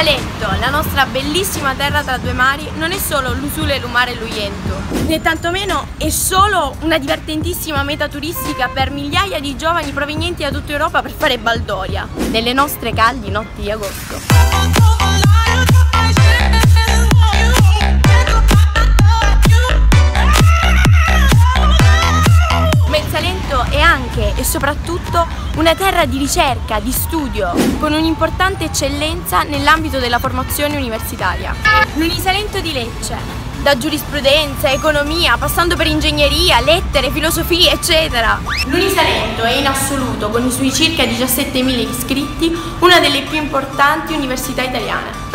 Salento, la nostra bellissima terra tra due mari, non è solo l'usule, l'umare e l'uiento, né tantomeno è solo una divertentissima meta turistica per migliaia di giovani provenienti da tutta Europa per fare baldoria, nelle nostre caldi notti di agosto. Anche e soprattutto una terra di ricerca, di studio, con un'importante eccellenza nell'ambito della formazione universitaria. L'Unisalento di Lecce, da giurisprudenza, economia, passando per ingegneria, lettere, filosofia, eccetera. L'Unisalento è in assoluto, con i suoi circa 17.000 iscritti, una delle più importanti università italiane.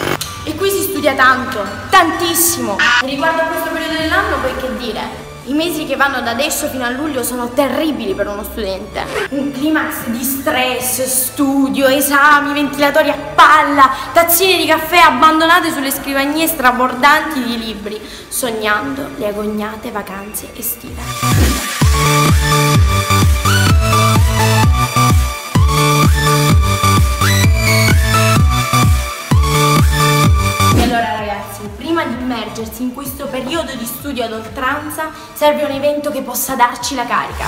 E qui si studia tanto, tantissimo. Riguardo a questo periodo dell'anno, poi che dire? I mesi che vanno da adesso fino a luglio sono terribili per uno studente. Un climax di stress, studio, esami, ventilatori a palla, tazzine di caffè abbandonate sulle scrivanie strabordanti di libri, sognando le agognate vacanze estive. Immergersi in questo periodo di studio ad oltranza, serve un evento che possa darci la carica.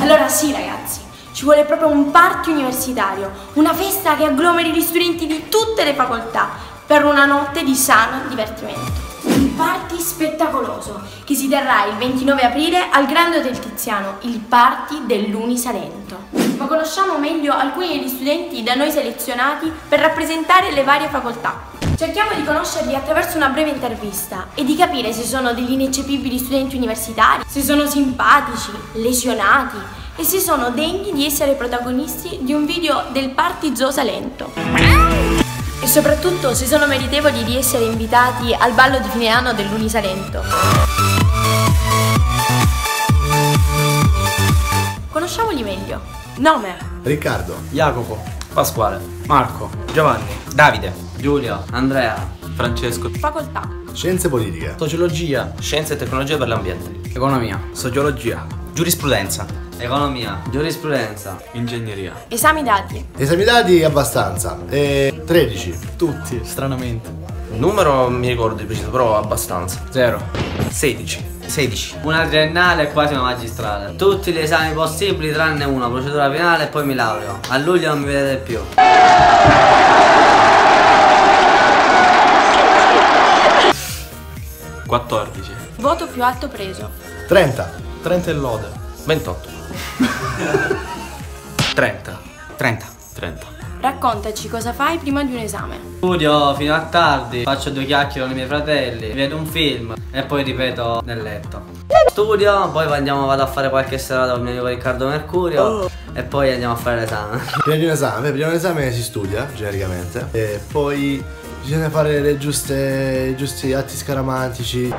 Allora sì ragazzi, ci vuole proprio un party universitario, una festa che agglomeri gli studenti di tutte le facoltà per una notte di sano divertimento. Un party spettacoloso che si terrà il 29 aprile al Grande Hotel Tiziano, il party dell'Uni Salento. Ma conosciamo meglio alcuni degli studenti da noi selezionati per rappresentare le varie facoltà. Cerchiamo di conoscerli attraverso una breve intervista e di capire se sono degli ineccepibili studenti universitari, se sono simpatici, lesionati e se sono degni di essere protagonisti di un video del Party Zoo Salento. E soprattutto se sono meritevoli di essere invitati al ballo di fine anno dell'Unisalento. Conosciamoli meglio. Nome. Riccardo, Jacopo, Pasquale, Marco, Giovanni, Davide, Giulio, Andrea, Francesco, Facoltà. scienze politiche, Sociologia, Scienze e tecnologie per l'ambiente, Economia, Sociologia, Giurisprudenza, Economia, Giurisprudenza, Ingegneria. Esami dati. esami dati abbastanza, e 13, tutti, stranamente. Numero mi ricordo di preciso, però abbastanza. Zero. 16. 16. Una triennale e quasi una magistrale. Tutti gli esami possibili tranne uno, procedura finale e poi mi laureo. A luglio non mi vedete più. Quattordici. Voto più alto preso. 30, 30 e lode. 28. 30. 30. 30. Raccontaci cosa fai prima di un esame. Studio fino a tardi, faccio due chiacchiere con i miei fratelli, vedo un film e poi ripeto nel letto. Studio, poi andiamo vado a fare qualche serata con il mio amico Riccardo Mercurio e poi andiamo a fare l'esame. prima di un esame, prima di un esame si studia genericamente e poi bisogna fare le giuste, i giusti atti scaramantici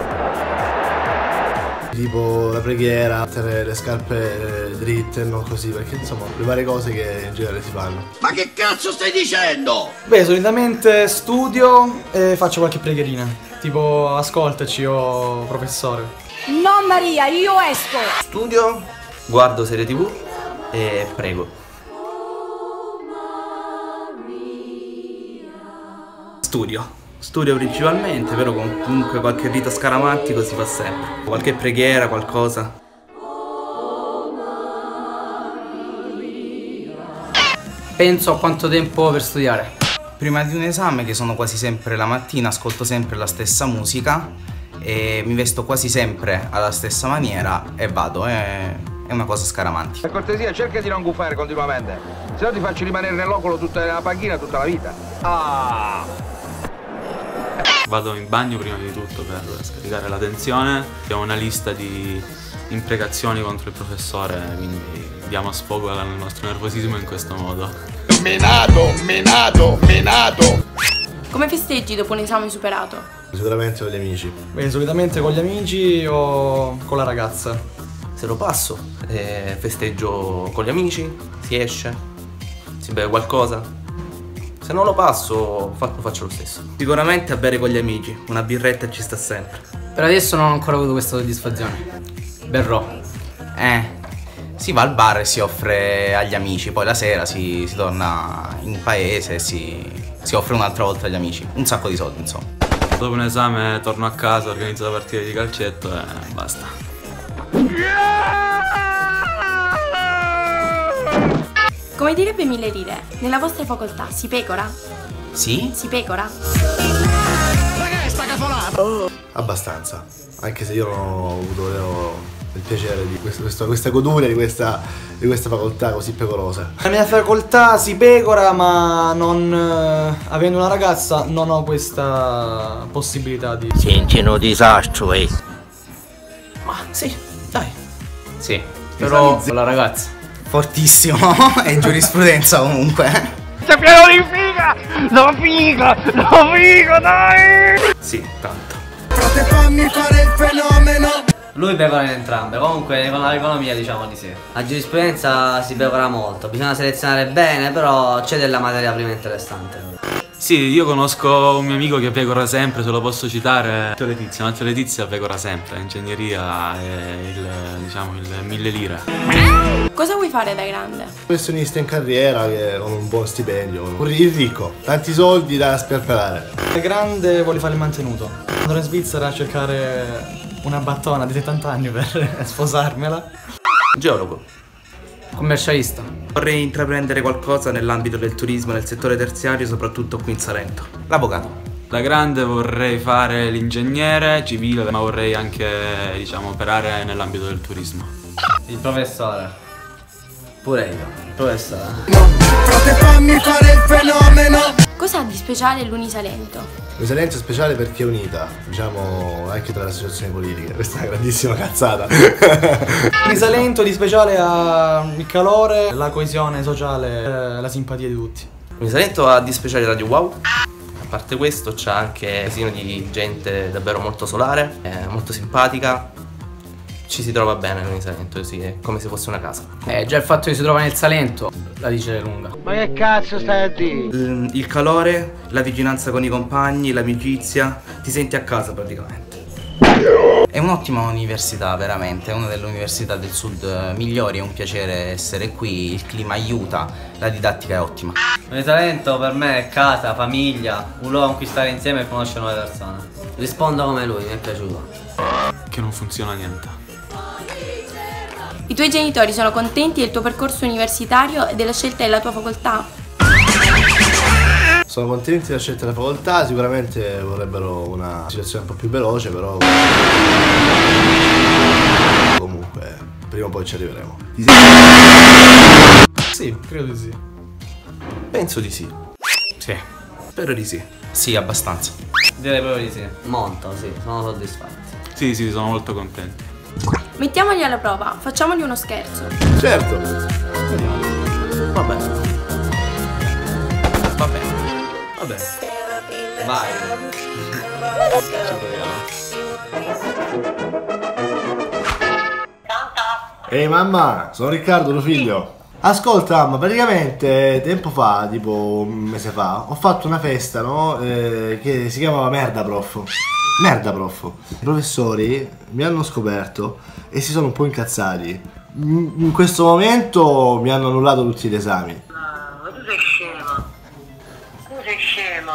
tipo la preghiera, mettere le scarpe eh, dritte, non così, perché insomma le varie cose che in genere si fanno. Ma che cazzo stai dicendo? Beh, solitamente studio e faccio qualche preghierina. Tipo ascoltaci o professore. No Maria, io esco! Studio, guardo serie tv e prego. Studio. Studio principalmente, però comunque qualche rito scaramantico si fa sempre. Qualche preghiera, qualcosa. Penso a quanto tempo ho per studiare. Prima di un esame, che sono quasi sempre la mattina, ascolto sempre la stessa musica e mi vesto quasi sempre alla stessa maniera e vado. È, è una cosa scaramantica. Per cortesia cerca di non gufare continuamente, se no ti faccio rimanere nell'ocolo tutta la panchina tutta la vita. Ah! Vado in bagno prima di tutto per scaricare la tensione. Abbiamo una lista di imprecazioni contro il professore, quindi diamo sfogo al nostro nervosismo in questo modo. Menato, menato, menato! Come festeggi dopo un esame superato? Sicuramente con gli amici. Beh, solitamente con gli amici o con la ragazza. Se lo passo, eh, festeggio con gli amici, si esce, si beve qualcosa. Se non lo passo, fa- lo faccio lo stesso. Sicuramente a bere con gli amici, una birretta ci sta sempre. Per adesso non ho ancora avuto questa soddisfazione. Berrò. Eh, Si va al bar e si offre agli amici, poi la sera si, si torna in paese e si, si offre un'altra volta agli amici. Un sacco di soldi, insomma. Dopo un esame torno a casa, organizzo la partita di calcetto e basta. Come direbbe Mille Rire, nella vostra facoltà si pecora? Sì? Si pecora? Abbastanza. Anche se io non ho avuto vero, il piacere di questo- questo- questa goduria di questa, di questa facoltà così pecorosa. La mia facoltà si pecora, ma non eh, avendo una ragazza non ho questa possibilità di. Senti un disastro, eh. Ma sì, dai. Sì. Però la ragazza. Fortissimo. È in giurisprudenza comunque. Sei pieno di figa! La figa! La figa, dai! Sì, tanto. Lui pecora in entrambe, comunque con l'economia diciamo di sì. La giurisprudenza si pecora molto, bisogna selezionare bene, però c'è della materia prima interessante. Sì, io conosco un mio amico che pecora sempre, se lo posso citare. Matteo Letizia, Matteo Letizia pecora sempre, ingegneria è il, diciamo, il mille lire. Cosa vuoi fare da grande? Professionista in carriera che con un buon stipendio. Il ricco, tanti soldi da sperperare. Da grande vuole fare il mantenuto. Andrò in Svizzera a cercare una battona di 70 anni per sposarmela. Geologo. Commercialista. Vorrei intraprendere qualcosa nell'ambito del turismo, nel settore terziario, soprattutto qui in Salento. L'avvocato. Da grande vorrei fare l'ingegnere civile, ma vorrei anche, diciamo, operare nell'ambito del turismo. Il professore. Pure io. Il professore. Cosa ha di speciale l'Unisalento? L'Unisalento è speciale perché è unita, diciamo, anche tra le associazioni politiche. Questa è una grandissima cazzata. Risalento di speciale ha il calore, la coesione sociale, eh, la simpatia di tutti. Il Salento ha di speciale Radio Wow. A parte questo c'è anche un casino di gente davvero molto solare, eh, molto simpatica. Ci si trova bene nel Salento, sì, è come se fosse una casa. Eh, già il fatto che si trova nel Salento la dice lunga. Ma che cazzo stai a dire? Il, il calore, la vicinanza con i compagni, l'amicizia, ti senti a casa praticamente. È un'ottima università, veramente, è una delle università del sud eh, migliori, è un piacere essere qui, il clima aiuta, la didattica è ottima. Il Salento per me è casa, famiglia, un luogo con cui stare insieme e conoscere nuove persone. Rispondo come lui, mi è piaciuto. Che non funziona niente. I tuoi genitori sono contenti del tuo percorso universitario e della scelta della tua facoltà? Sono contenti della scelta della facoltà, sicuramente vorrebbero una situazione un po' più veloce, però comunque prima o poi ci arriveremo. Sì, credo di sì. Penso di sì. Sì. Spero di sì. Sì, abbastanza. Direi proprio di sì. Molto, sì, sono soddisfatti. Sì, sì, sono molto contenti. Mettiamoli alla prova, facciamogli uno scherzo. Certo, Va bene. Va bene. Va bene. Vai. Ehi mamma, sono Riccardo, tuo figlio. Ascolta mamma, praticamente tempo fa, tipo un mese fa, ho fatto una festa, no? Eh, che si chiamava Merda Prof. Merda Prof. I professori mi hanno scoperto e si sono un po' incazzati. In questo momento mi hanno annullato tutti gli esami. Ma tu sei scemo. Tu sei scemo.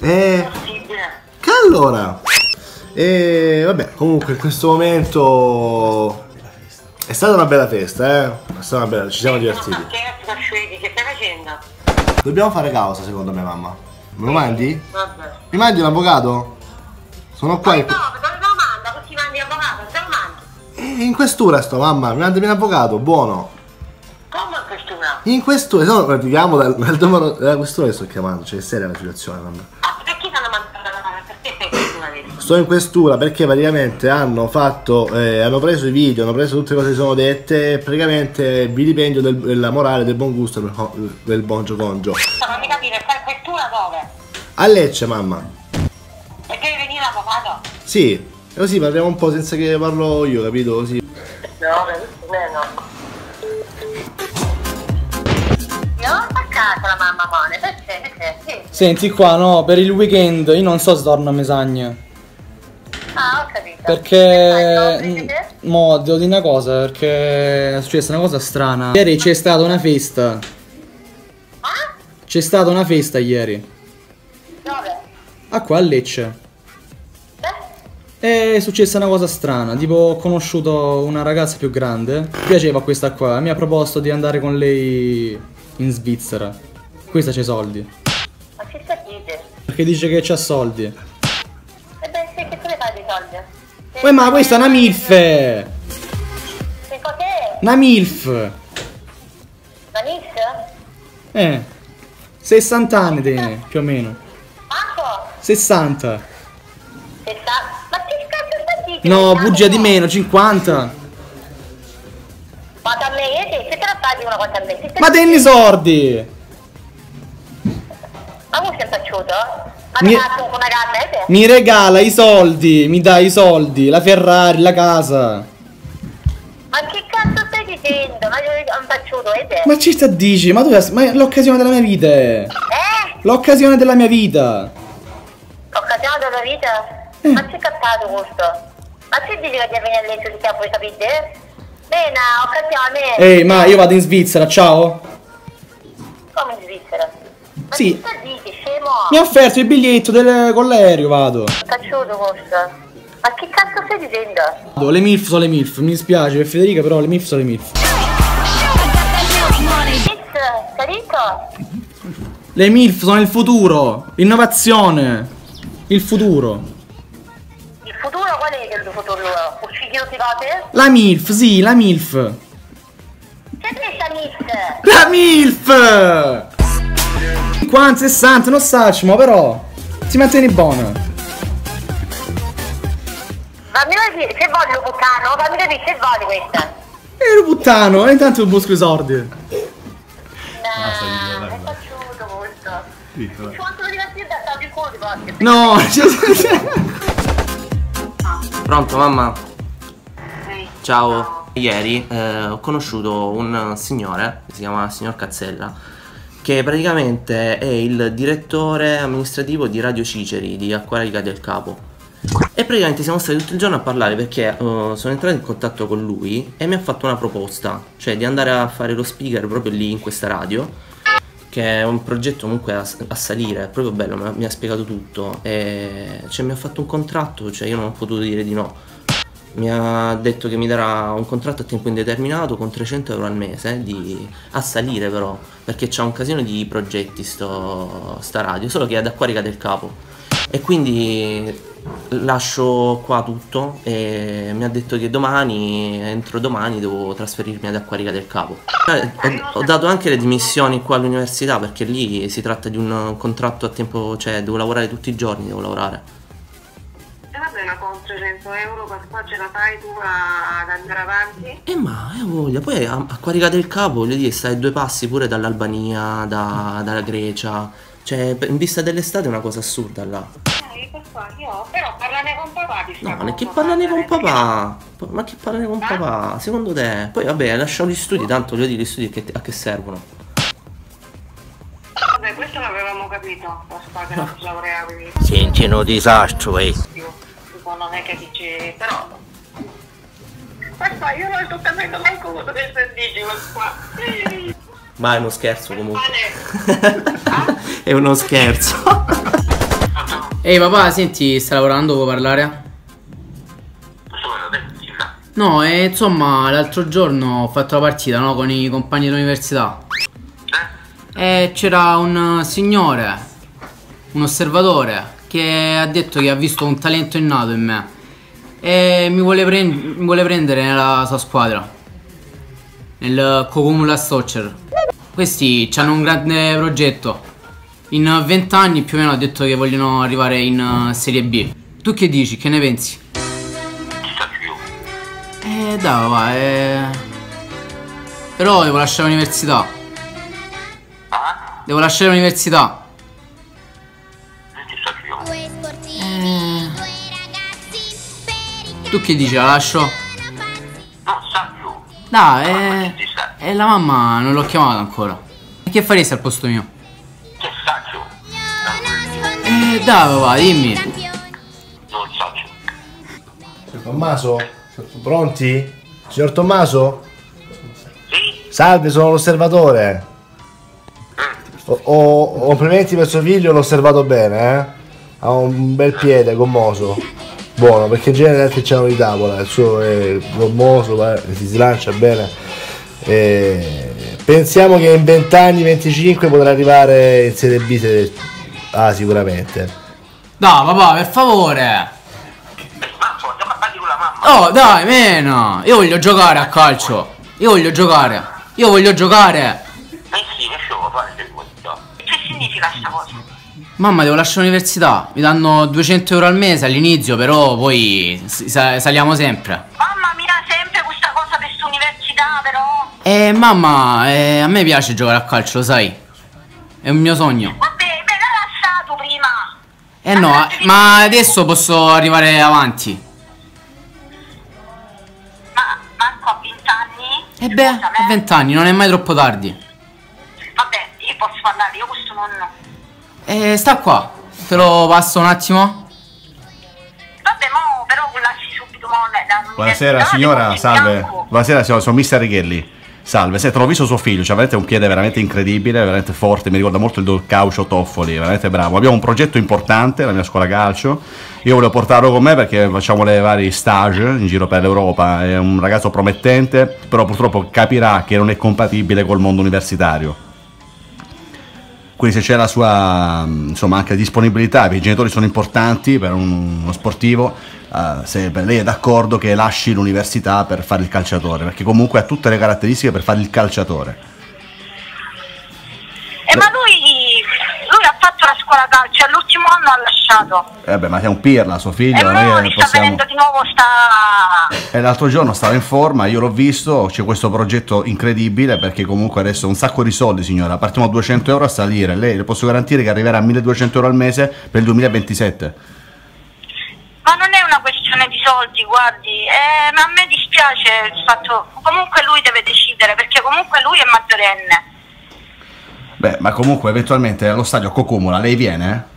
E Possibile. che allora? E vabbè, comunque in questo momento è stata una bella festa, eh? È stata una bella, ci siamo divertiti. Che stai facendo? Dobbiamo fare causa secondo me mamma. Me lo mandi? Vabbè. Mi mandi un avvocato? Sono qua. No, in- dove lo manda? Così mandi avvocato? Dove lo mandi? In questura sto mamma, mi mandami un avvocato, buono. Come in questura? In questura, no, ti chiamo dal, dal numero della questura che sto chiamando, cioè è seria la situazione mamma. Ah, perché mandato la Perché sei in questura adesso? Sto in questura perché praticamente hanno fatto, eh, hanno preso i video, hanno preso tutte le cose che sono dette e praticamente vilipendio del- della morale, del buon gusto, del, del buon giocongio. Fammi capire, questura dove? A Lecce mamma. E devi venire l'avvocato? Sì, e così parliamo un po' senza che parlo io, capito? Così. No, per me no. Io ho attaccato la mamma Mone, perché? Perché? Sì. Senti qua, no, per il weekend io non so se torno a Mesagna. Ah, ho capito. Perché. Mo, devo dire una cosa, perché è successa una cosa strana. Ieri c'è stata una festa. C'è stata una festa ieri. Dove? Ah, qua a Lecce. È successa una cosa strana, tipo ho conosciuto una ragazza più grande, mi piaceva questa qua, mi ha proposto di andare con lei in Svizzera. Questa i soldi. Ma che sta dite? Perché dice che c'ha soldi. E beh, sì, che tu ne fai di soldi? Uè, ma questa è una MILF! Che cos'è? Una MILF! La Nix? Eh, 60 anni tiene, più o meno. Quanto? 60. Che sta... Ma che cazzo sta dite? No, bugia di meno, 50. Quanto a me, io sì, se te la fai di una quanto a me. Se te Ma tenni i sordi! Ma tu sei piaciuto? Ma Mi- mi... eh? Mi regala i soldi, mi dà i soldi, la Ferrari, la casa. Ma che stai dicendo? Ma io non eh? te? Ma ci sta dici? Ma tu ma è l'occasione della mia vita. è. Eh? L'occasione della mia vita. Occasione della vita? Eh. Ma c'è captato questo? Ma che dici che ti viene a letto di te, puoi capire? Bene, occasione. Ehi, ma io vado in Svizzera, ciao. Come in Svizzera? Ma Sì. dici, scemo? Mi ha offerto il biglietto del- con l'aereo, vado. Piaciuto questo? Ma che cazzo stai dicendo? Vado, Le MILF sono le MILF, mi dispiace per Federica, però le MILF sono le MILF. Le MILF sono il futuro, l'innovazione, il futuro. Il futuro qual è il futuro? Tutti cose? La MILF, sì, la MILF. C'è questa Nix? La MILF! 50, 60, non sacciamo, però. Si mantiene buona. Fammi vedere, se voglio puttano, fammi vedere se voglio questa. Ero puttano, e intanto busco i soldi. No, è piaciuto questo. Quanto lo divertire da stare più di volte? No, Pronto mamma? Ciao. Ieri eh, ho conosciuto un signore, che si chiama signor Cazzella, che praticamente è il direttore amministrativo di Radio Ciceri di Acquarica del Capo. E praticamente siamo stati tutto il giorno a parlare perché eh, sono entrato in contatto con lui e mi ha fatto una proposta, cioè di andare a fare lo speaker proprio lì in questa radio, che è un progetto comunque a, a salire, è proprio bello, mi ha, mi ha spiegato tutto e cioè, mi ha fatto un contratto, cioè io non ho potuto dire di no. Mi ha detto che mi darà un contratto a tempo indeterminato con 300 euro al mese di, a salire però, perché c'ha un casino di progetti sto, sta radio, solo che è ad Acquarica del Capo. E quindi lascio qua tutto e mi ha detto che domani, entro domani, devo trasferirmi ad Acquarica del Capo. Eh, Ho, ho dato anche le dimissioni qua all'università perché lì si tratta di un contratto a tempo, cioè devo lavorare tutti i giorni, devo lavorare. E va bene, con 300 euro, per qua ce la fai tu ad andare avanti? Eh ma hai voglia, poi a, a Quarica del Capo, voglio dire, stai a due passi pure dall'Albania, da- dalla Grecia. Cioè, in vista dell'estate è una cosa assurda là. Eh, qua, io, però parlane con papà di No, ma che cosa, parlane con papà? Pa- Ma che parlane con papà? Secondo te? Poi vabbè, lasciamo gli studi, tanto voglio dire, gli studi che- a che servono? Vabbè, questo l'avevamo capito, la squadra non si laureavi. Senti un disastro, eh. Non è che dici, però... Aspetta, io non sto capendo manco cosa che stai dici, qua. Ma è uno scherzo comunque. è uno scherzo. Ehi papà, senti, stai lavorando, puoi parlare? No, e insomma, l'altro giorno ho fatto la partita, no, con i compagni dell'università. E c'era un signore, un osservatore, che ha detto che ha visto un talento innato in me. E mi vuole, prend- mi vuole prendere nella sua squadra. Nel Cocumula Soccer. Questi hanno un grande progetto. In 20 anni più o meno ha detto che vogliono arrivare in eh, Serie B. Tu che dici? Che ne pensi? Eh dai va, eh... Però devo lasciare l'università. Devo lasciare l'università. Eh... Tu che dici? La lascio? Dai, eh... E la mamma non l'ho chiamata ancora. E che faresti al posto mio? Eh dai papà, dimmi. Tommaso? Pronti? Signor Tommaso? Salve, sono l'osservatore. O- o- complimenti per suo figlio, l'ho osservato bene, eh? Ha un bel piede, gommoso. Buono, perché in genere altri c'hanno di tavola, il suo è gommoso, si slancia bene. E pensiamo che in 20 anni, 25 potrà arrivare in Serie B. Serie- Ah, sicuramente. Dai, papà, per favore. Oh, dai, meno. Io voglio giocare a calcio. Io voglio giocare. Io voglio giocare. Eh sì, che devo fare del questo? Che significa sta cosa? Mamma, devo lasciare l'università. Mi danno 200 euro al mese all'inizio, però poi saliamo sempre. Mamma mia, sempre questa cosa per sta università, però. Eh, mamma, eh, a me piace giocare a calcio, lo sai. È un mio sogno. Vabbè, me l'ha lasciato prima. Eh no, eh, ma adesso posso arrivare avanti. Ma manco a 20 anni? E beh, a 20 anni, non è mai troppo tardi. Vabbè, io posso parlare, io questo nonno. Eh, sta qua. Te lo passo un attimo? Vabbè, mo però lasci subito mo la- la Buonasera signora, salve. bianco. Buonasera signora, sono Mister Righelli. Salve, l'ho visto suo figlio, c'ha veramente un piede veramente incredibile, veramente forte, mi ricorda molto il do- Caucio Toffoli, veramente bravo. Abbiamo un progetto importante, la mia scuola calcio. Io volevo portarlo con me perché facciamo le varie stage in giro per l'Europa. È un ragazzo promettente, però purtroppo capirà che non è compatibile col mondo universitario. Quindi se c'è la sua insomma, anche disponibilità, perché i genitori sono importanti per un- uno sportivo, eh, se lei è d'accordo che lasci l'università per fare il calciatore, perché comunque ha tutte le caratteristiche per fare il calciatore. Eh, ma lui, lui ha fatto la scuola calcio, all'ultimo anno ha lasciato. Eh beh, ma è un pirla, suo figlio, e non è che gli sta possiamo... venendo di nuovo sta... E l'altro giorno stava in forma, io l'ho visto, c'è questo progetto incredibile perché comunque adesso un sacco di soldi signora, partiamo a 200 euro a salire, lei le posso garantire che arriverà a 1200 euro al mese per il 2027. Ma non è una questione di soldi, guardi, eh, ma a me dispiace il fatto... Comunque lui deve decidere, perché comunque lui è maggiorenne. Beh, ma comunque eventualmente allo stadio Cocumula lei viene?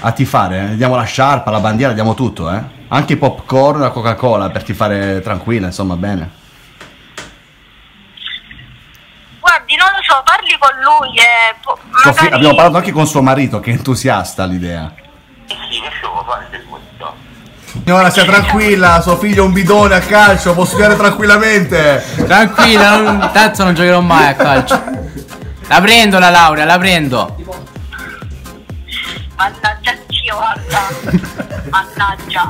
A tifare, eh? diamo la sciarpa, la bandiera, diamo tutto, eh? Anche i popcorn, la Coca-Cola per tifare tranquilla, insomma, bene. Guardi, non lo so, parli con lui e... fi- magari... abbiamo parlato anche con suo marito che è entusiasta all'idea. Signora, sia tranquilla, suo figlio è un bidone a calcio, può studiare tranquillamente. Tranquilla, non, tanto non giocherò mai a calcio. La prendo la laurea, la prendo. Mannaggia zio, guarda. Mannaggia.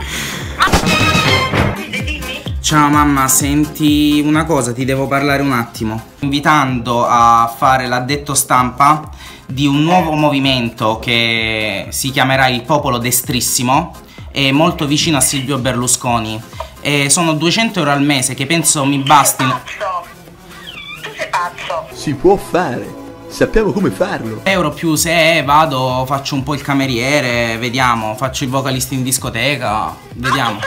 Ciao mamma, senti una cosa, ti devo parlare un attimo. Invitando a fare l'addetto stampa di un nuovo movimento che si chiamerà il Popolo Destrissimo è molto vicino a Silvio Berlusconi. E sono 200 euro al mese che penso mi bastino. Si può fare. Sappiamo come farlo. Euro più se vado, faccio un po' il cameriere, vediamo, faccio il vocalista in discoteca, vediamo.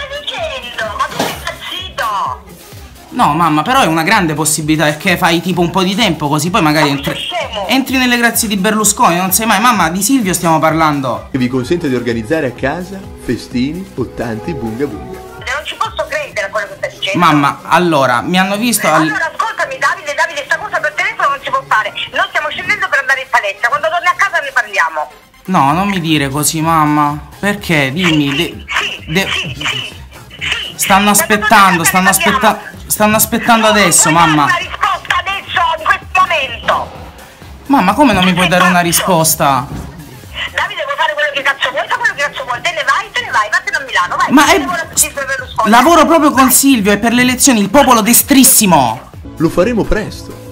No, mamma, però è una grande possibilità perché fai tipo un po' di tempo così poi magari entri, entri nelle grazie di Berlusconi, non sai mai, mamma, di Silvio stiamo parlando. Che vi consente di organizzare a casa festini o tanti bunga bunga. Non ci posso credere a quello che stai dicendo. Mamma, allora, mi hanno visto al... Allora ascoltami Davide, Davide, sta cosa per telefono non si può fare. Noi stiamo scendendo per andare in palestra, quando torni a casa ne parliamo. No, non mi dire così, mamma. Perché? Dimmi. de- de- stanno aspettando, stanno aspettando. Stanno aspettando adesso, mamma. Una risposta adesso, in questo momento. Mamma, come non mi puoi dare una risposta? Davide vuoi fare quello che cazzo vuoi, fa quello che cazzo vuoi, te ne vai, te ne vai, vattene a Milano, vai. Ma è-. Lavoro proprio con Silvio e per le elezioni il popolo destrissimo. Lo faremo presto.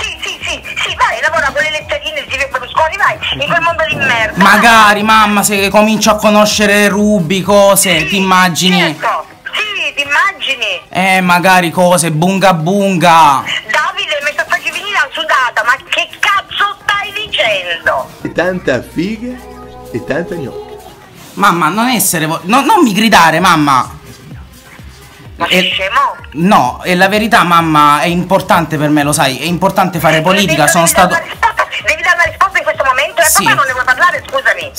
Sì, sì, sì, sì, vai, lavora con le letterine Silvio Berlusconi, vai, in quel mondo di merda. Magari, mamma, se comincio a conoscere Ruby, cose, ti immagini? Certo, sì, ti immagini. Eh, magari cose, bunga bunga. Davide, mi sta facendo venire la sudata, ma che cazzo stai dicendo? E tanta figa e tanta gnocca. Mamma, non essere... vo- no, non mi gridare, mamma. Ma Eh, sei scemo? No, è la verità, mamma, è importante per me, lo sai, è importante fare politica, sono stato... Devi dare una risposta in questo momento e Sì. papà non ne vuoi parlare, scusami.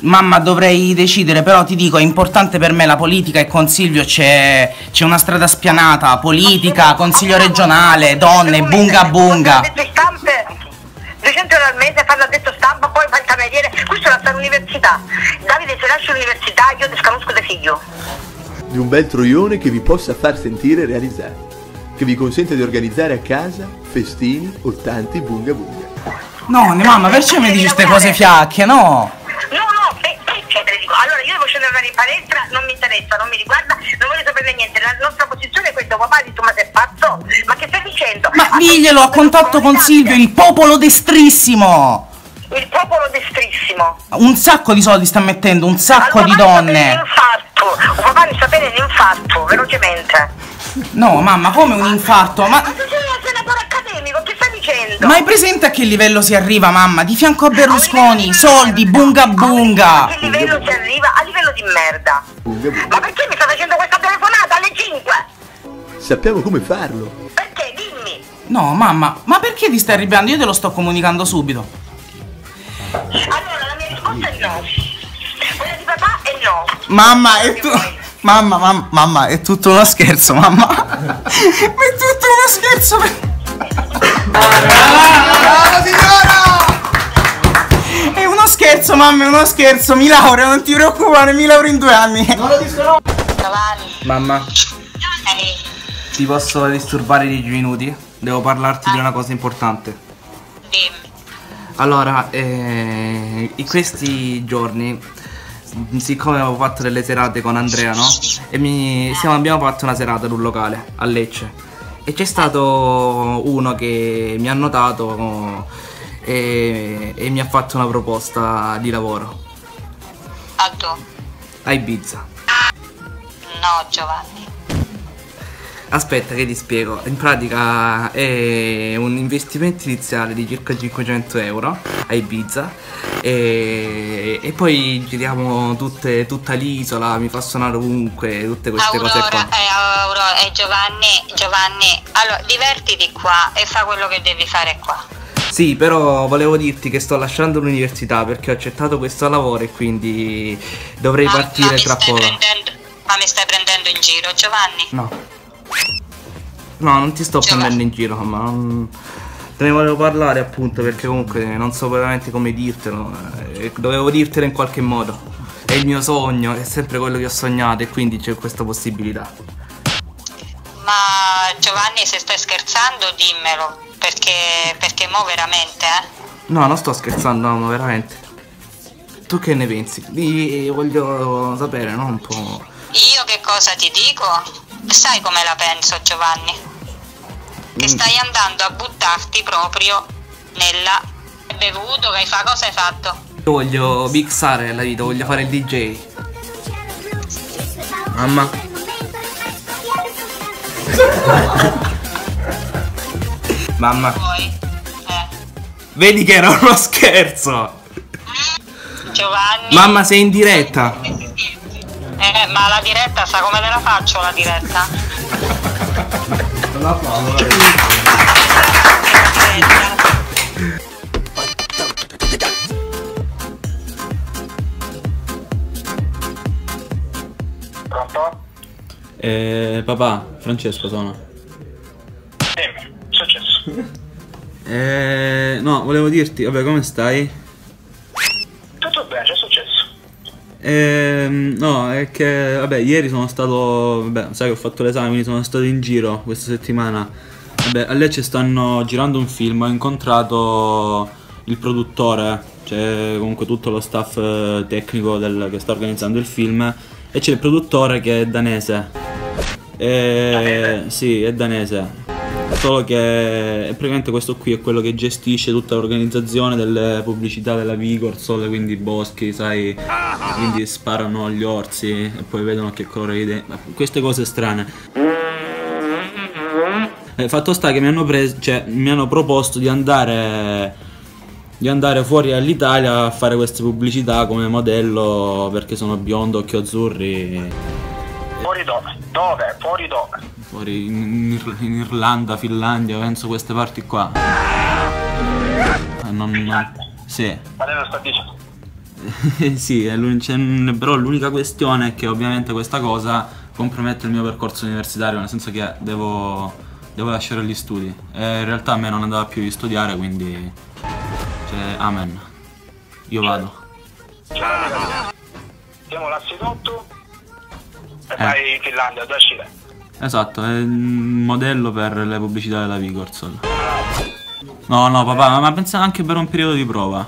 Mamma dovrei decidere, però ti dico, è importante per me la politica e con Silvio c'è, c'è una strada spianata, politica, consiglio regionale, donne, bunga bunga. Addetto stampe, 200 euro al mese, fanno addetto stampa, poi fa il cameriere, questo è all'università. Davide se lasci l'università io ti scanosco da figlio. Di un bel troione che vi possa far sentire realizzati, che vi consente di organizzare a casa festini o tanti bunga bunga. No, ne mamma, perché mi dici queste cose fiacche, no? No, no, Scendere in palestra, non mi interessa, non mi riguarda, non voglio saperne niente. La nostra posizione è questa, papà ha detto ma sei pazzo? Ma che stai dicendo? Ma diglielo a contatto con Silvio, il popolo destrissimo! Il popolo destrissimo. Un sacco di soldi sta mettendo, un sacco di donne. Infarto, un papà mi sapere l'infarto, velocemente. No, mamma, come un infarto? Ma, Ma tu sei un senatore accademico, che stai dicendo? ma hai presente a che livello si arriva, mamma? Di fianco a Berlusconi, soldi, bunga bunga. A che livello si arriva? Di merda. Ma perché mi sta facendo questa telefonata alle 5? Sappiamo come farlo. Perché? Dimmi. No, mamma, ma perché ti stai arrabbiando? Io te lo sto comunicando subito. Allora, la mia risposta è no. Quella di papà è no. Mamma, è tu. Mamma, mamma, mamma, è tutto uno scherzo, mamma. Ma è tutto uno scherzo. Bravo signora! Scherzo, mamma, è uno scherzo. Mi laureo, non ti preoccupare, mi laureo in due anni. Non lo disco Mamma, ti posso disturbare 10 minuti? Devo parlarti di una cosa importante. Allora, eh, in questi giorni, siccome avevo fatto delle serate con Andrea, no? E mi, siamo- abbiamo fatto una serata ad un locale a Lecce. E c'è stato uno che mi ha notato e, e mi ha fatto una proposta di lavoro. A tu? A Ibiza. No, Giovanni. Aspetta che ti spiego, in pratica è un investimento iniziale di circa 500 euro a Ibiza e, e poi giriamo tutte- tutta l'isola, mi fa suonare ovunque, tutte queste cose Aurora, qua. eh, Aurora, eh, Giovanni, Giovanni, allora divertiti qua e fa quello che devi fare qua. Sì, però volevo dirti che sto lasciando l'università perché ho accettato questo lavoro e quindi dovrei Ma- ma partire mi tra poco. ma mi stai prendendo in giro, Giovanni? No. No, non ti sto prendendo in giro, ma non... Te ne volevo parlare appunto perché comunque non so veramente come dirtelo. eh, Dovevo dirtelo in qualche modo. È il mio sogno, è sempre quello che ho sognato e quindi c'è questa possibilità. Ma Giovanni, se stai scherzando, dimmelo, perché, perché mo veramente, eh? No, non sto scherzando, no, veramente. Tu che ne pensi? Di- voglio sapere, no? Un po'. Io che cosa ti dico? Sai come la penso, Giovanni? Che Mm. stai andando a buttarti proprio nella... bevuto, che hai fatto, cosa hai fatto? Io voglio mixare la vita, voglio fare il DJ. Mamma. Mamma. Vedi che era uno scherzo. Giovanni? Mamma, sei in diretta. Eh, ma la diretta, sa come te la faccio la diretta? Pronto? Eh, papà, Francesco sono. Eh, no, volevo dirti, vabbè, come stai? Tutto bene, c'è successo. Ehm, no, è che, vabbè, ieri sono stato, vabbè, sai che ho fatto l'esame, quindi sono stato in giro questa settimana. Vabbè, a Lecce stanno girando un film, ho incontrato il produttore, c'è comunque tutto lo staff eh, tecnico del- che sta organizzando il film e c'è il produttore che è danese. E, sì, è danese. Solo che praticamente questo qui è quello che gestisce tutta l'organizzazione delle pubblicità della Vigorsol, quindi boschi, sai, quindi sparano agli orsi e poi vedono che colore vede. Queste cose strane. Eh, fatto sta che mi hanno, preso, cioè, mi hanno proposto di andare, di andare fuori all'Italia a fare queste pubblicità come modello perché sono biondo, occhi azzurri. Fuori dove? Dove? Fuori dove? Fuori in, Ir- in Irlanda, Finlandia, penso queste parti qua. Eh, non, non- sì. Ma lei lo sta dicendo? sì, però l'unica questione è che ovviamente questa cosa compromette il mio percorso universitario, nel senso che devo, devo lasciare gli studi. E in realtà a me non andava più di studiare, quindi... Cioè, amen. Io vado. Siamo l'assidotto e Eh. vai in Finlandia, due uscire. Esatto, è un modello per le pubblicità della Vigorsol. No, no, papà, ma pensa anche per un periodo di prova.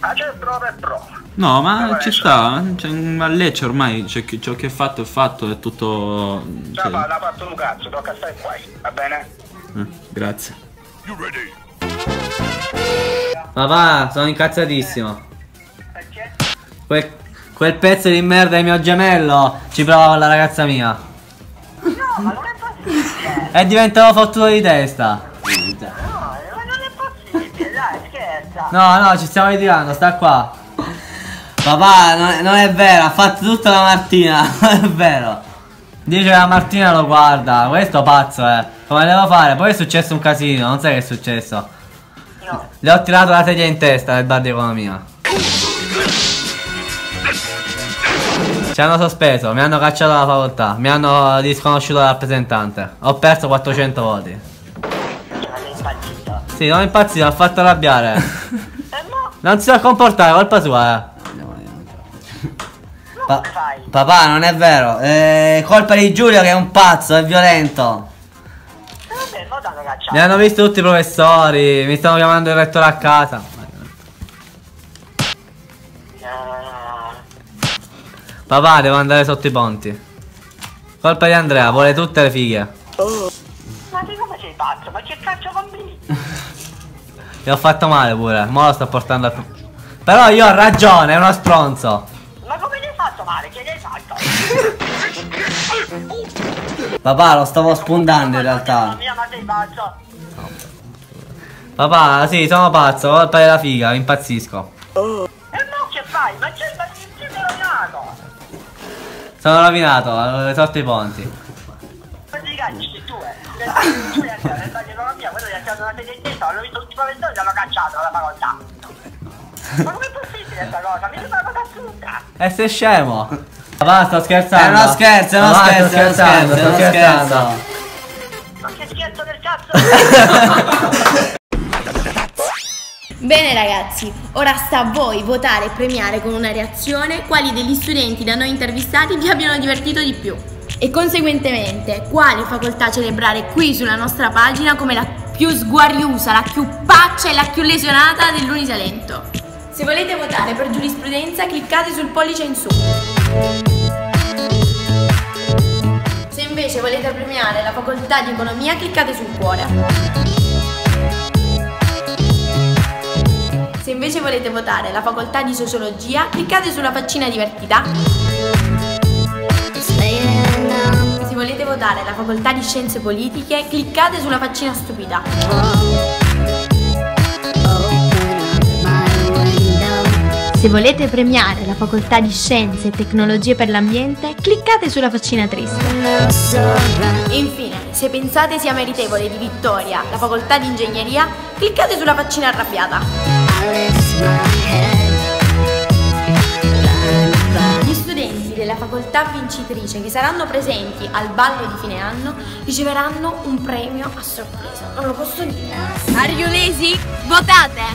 Ah, c'è prova e prova. No, ma ci sta, cioè, a Lecce ormai cioè, ciò che è fatto è fatto, è tutto... Cioè, fa, l'ha fatto un cazzo, tocca stare qua, va bene? eh, grazie. Papà, sono incazzatissimo. Quel, quel pezzo di merda di mio gemello ci provava con la ragazza mia. No, ma non è possibile. E diventavo fottuto di testa. No, ma non è possibile, dai, scherza. No, no, ci stiamo ritirando, sta qua. Papà, non è, non è vero, ha fatto tutta la Martina, non è vero. Dice la Martina lo guarda, questo pazzo, eh. Come devo fare? Poi è successo un casino, non sai che è successo. Le ho tirato la sedia in testa nel bar di economia. Ci hanno sospeso, mi hanno cacciato dalla facoltà, mi hanno disconosciuto la rappresentante. Ho perso 400 voti. Sì, sono impazzito, ha fatto arrabbiare. Non si sa comportare, colpa sua, eh. Pa- papà, non è vero. È colpa di Giulio che è un pazzo, è violento. Vabbè, cacciato. Mi hanno visto tutti i professori, mi stanno chiamando il rettore a casa. Papà, devo andare sotto i ponti. Colpa di Andrea, vuole tutte le fighe. Ma che come sei pazzo? Ma che cazzo combini? Gli ho fatto male pure, mo lo sto portando a... Però io ho ragione, è uno stronzo. Ma come l'hai fatto male? Che l'hai fatto? Papà, lo stavo spondando in realtà. Mia, ma sei pazzo? Papà, sì, sono pazzo, colpa della figa, impazzisco. E mo che fai? Ma c'è rovinato? Sono rovinato, eh, sotto i ponti. Ma eh? Quello gli ha tirato una sedia in testa, visto professori, l'hanno cacciato dalla facoltà. Ma com'è possibile questa cosa? Mi sembra una cosa assurda. E sei scemo? Sto scherzando. È uno scherzo, è uno scherzo, sto scherzando, scherzo, sto scherzando. Ma che scherzo del cazzo? Bene ragazzi, ora sta a voi votare e premiare con una reazione quali degli studenti da noi intervistati vi abbiano divertito di più e conseguentemente quale facoltà celebrare qui sulla nostra pagina come la più sguariosa, la più paccia e la più lesionata dell'Unisalento. Se volete votare per giurisprudenza cliccate sul pollice in su. Se invece volete premiare la facoltà di economia cliccate sul cuore. Se invece volete votare la facoltà di sociologia, cliccate sulla faccina divertita. Se volete votare la facoltà di scienze politiche, cliccate sulla faccina stupida. Se volete premiare la facoltà di scienze e tecnologie per l'ambiente, cliccate sulla faccina triste. Infine, se pensate sia meritevole di vittoria la facoltà di ingegneria, cliccate sulla faccina arrabbiata. Della facoltà vincitrice che saranno presenti al ballo di fine anno riceveranno un premio a sorpresa. Non lo posso dire. Ariolesi, votate!